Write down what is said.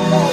Bye.